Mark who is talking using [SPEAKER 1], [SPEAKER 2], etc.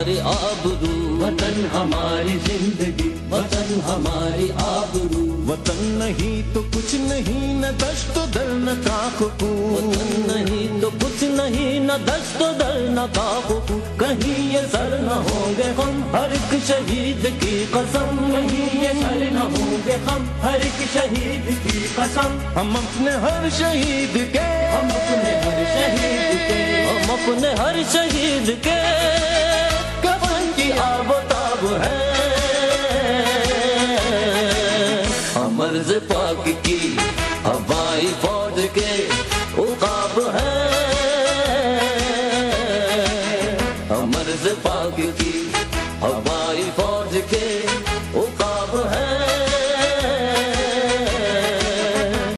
[SPEAKER 1] हमारी आबरू।
[SPEAKER 2] वतन हमारी ज़िंदगी वतन हमारी आबरू।
[SPEAKER 3] वतन नहीं तो कुछ नहीं न दश्त दर न काकू।
[SPEAKER 1] वतन नहीं तो कुछ नहीं न दस्त दर न काबू
[SPEAKER 2] कहीं ये सर न होंगे हम हर एक शहीद की कसम। नहीं ये सर न होंगे हम हर एक शहीद की कसम।
[SPEAKER 3] हम अपने हर शहीद के।
[SPEAKER 2] हम अपने हर शहीद के।
[SPEAKER 1] हम अपने हर शहीद के।
[SPEAKER 3] मर्ज पाक की
[SPEAKER 1] हवाई फौज के उकाब है। मर्ज पाक की हवाई फौज के